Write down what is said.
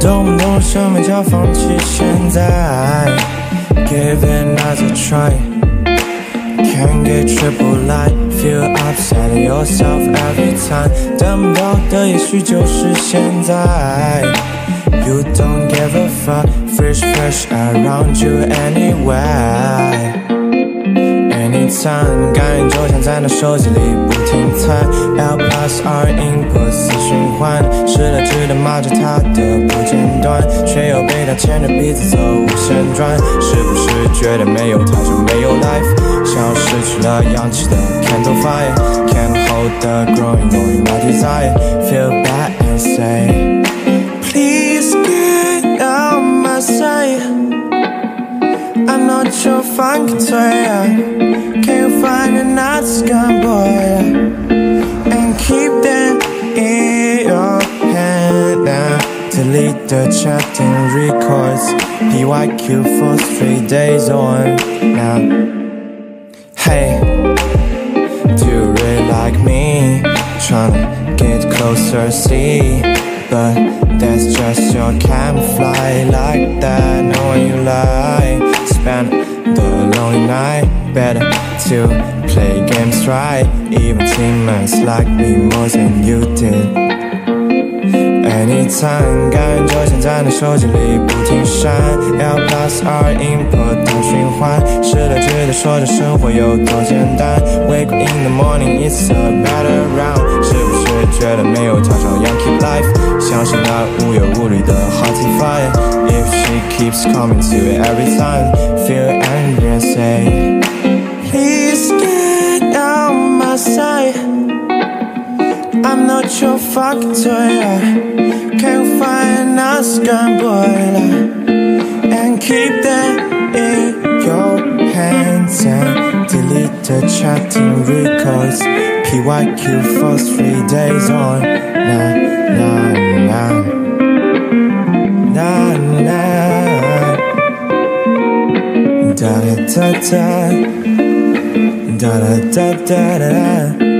懂不懂什么叫放弃？现在，Give it another try。 Can't get triple light, feel upset at yourself every time。等不到的也许就是现在。You don't give a fuck, fresh fresh around you anyway。Anytime，感应就像在那手机里不停猜 ，L plus R input 死循环，失了智的骂着他的不间断，却又被他牵着鼻子走无限转，是不是觉得没有他就没有 life，像失去了氧气的 candle fire，can't hold the growing knowing my desire，feel bad and say please get out my sight。I'm not your fun Can you find another scan boy The chatting records. PYQ for three days on. Now Hey Do you really like me? Tryna get closer, see? But that's just your camouflage like that. Knowing you lie. Spend the lonely night. Better to play games right. Even teammates like me more than you did Anytime 感觉就像在那手机里不停闪 L plus R input 的循环失了智的说着生活有多简单 Wake up in the morning it's a better round 是不是觉得没有他照样 keep life 像是那无忧无虑的 hot fire if she keeps coming to it every time Feel angry and say Please get out my sight I'm not your fucking toy can find a scramble and keep them in your hands and delete the chatting records. PYQ first three days on. Na, na, na. Na, nah. Da da da da. Da da da da da.